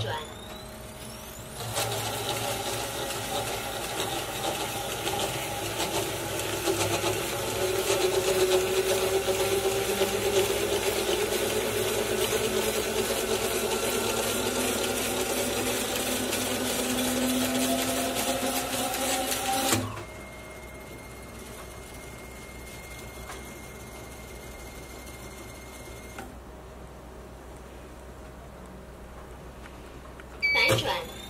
转。旋转。